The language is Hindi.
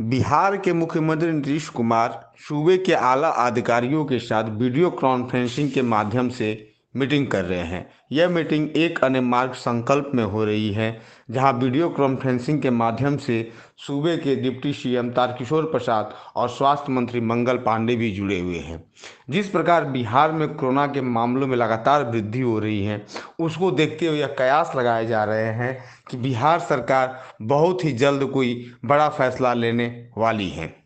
बिहार के मुख्यमंत्री नीतीश कुमार, सूबे के आला अधिकारियों के साथ वीडियो कॉन्फ्रेंसिंग के माध्यम से मीटिंग कर रहे हैं। यह मीटिंग एक अन्य मार्ग संकल्प में हो रही है, जहाँ वीडियो कॉन्फ्रेंसिंग के माध्यम से सूबे के डिप्टी सीएम तारकिशोर प्रसाद और स्वास्थ्य मंत्री मंगल पांडे भी जुड़े हुए हैं। जिस प्रकार बिहार में कोरोना के मामलों में लगातार वृद्धि हो रही है, उसको देखते हुए यह कयास लगाए जा रहे हैं कि बिहार सरकार बहुत ही जल्द कोई बड़ा फैसला लेने वाली है।